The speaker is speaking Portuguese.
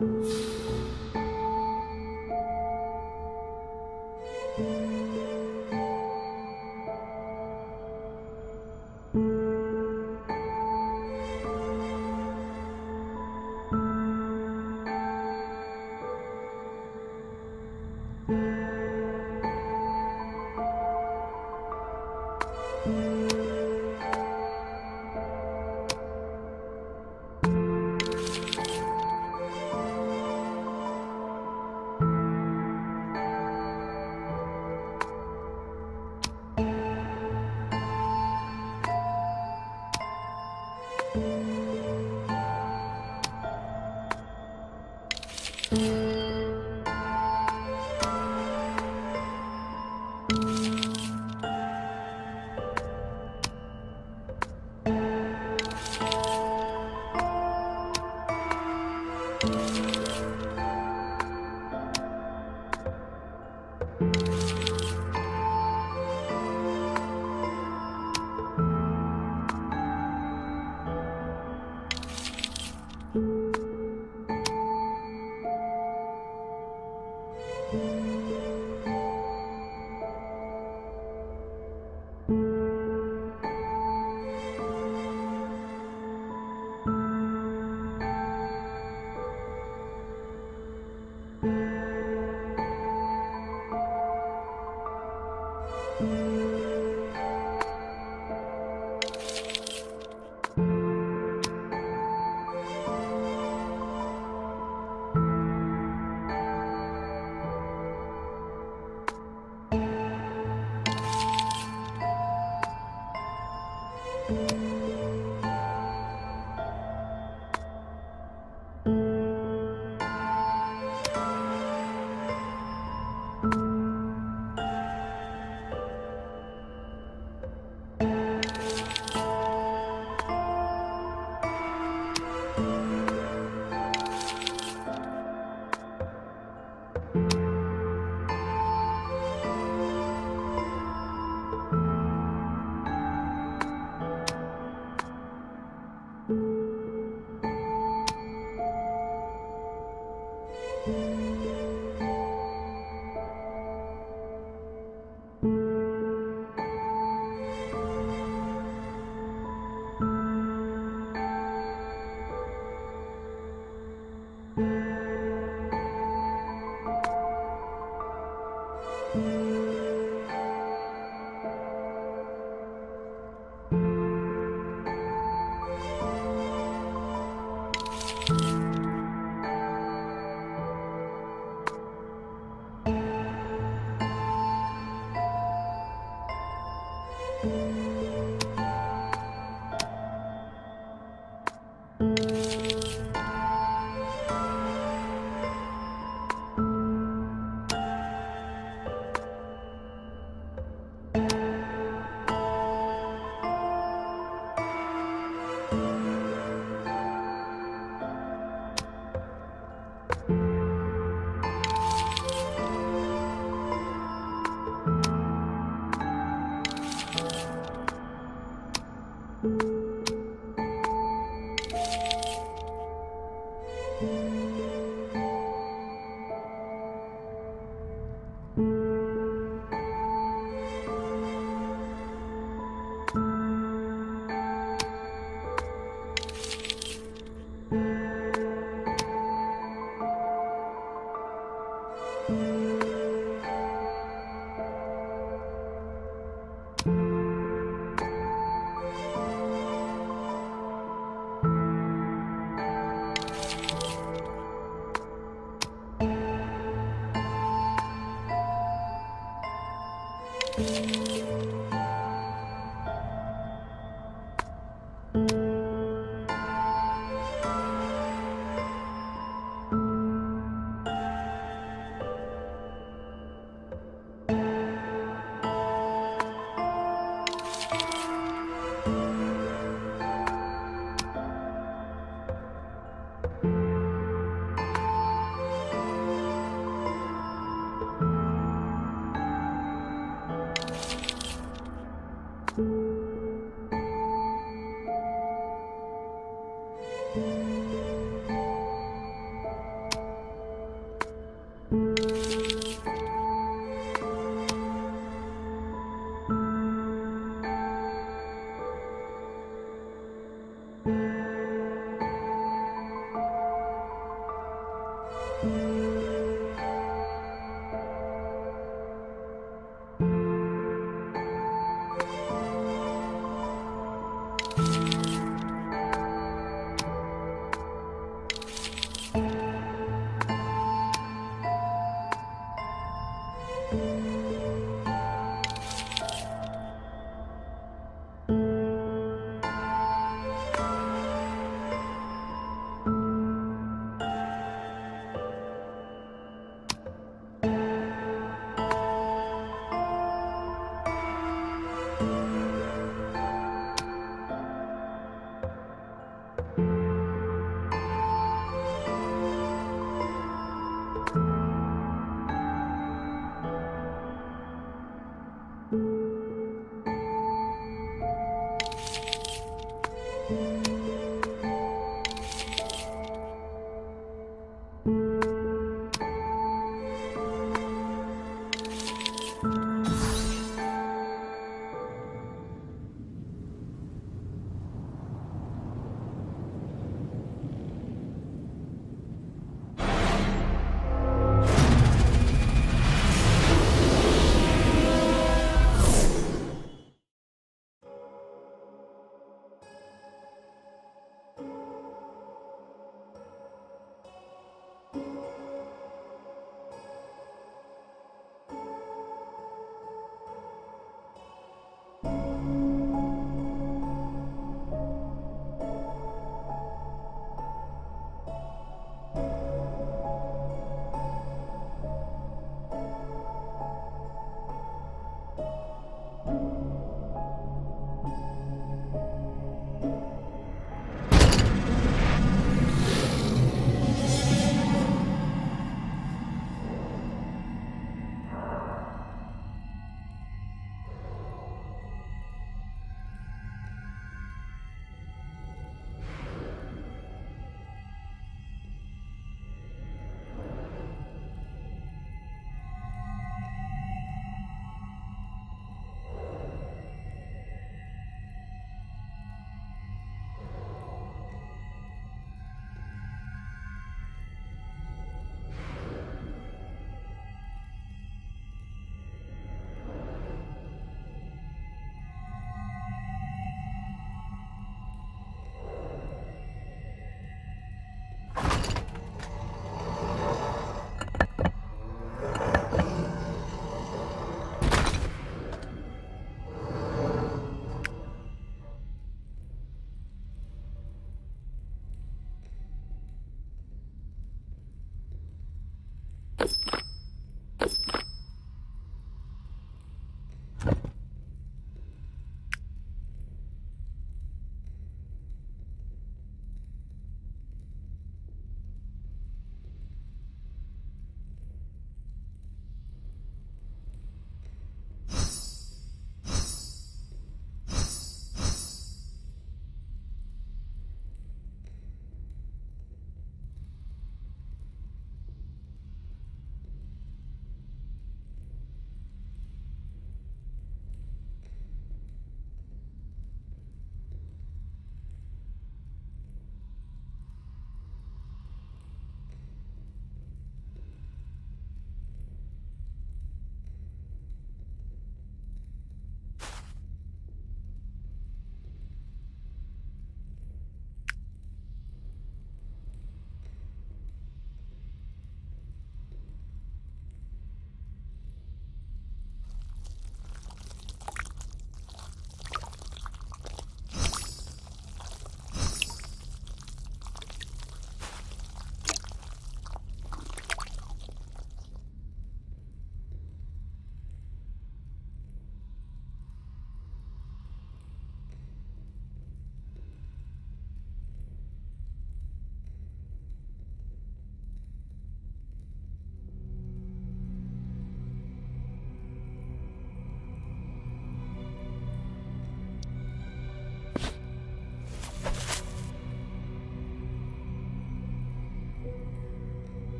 嗯。